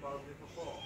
tawag dito po.